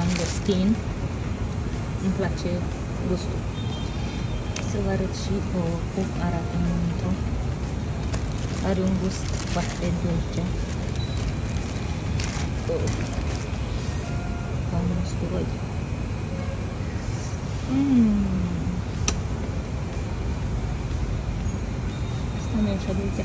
Mangostin. Îmi place gustul. Să vă arăt și ouă cum arată înăuntru. Are un gust foarte dulce. Oh. Ca un usturoi. Mmm. Asta nu e așa dulce.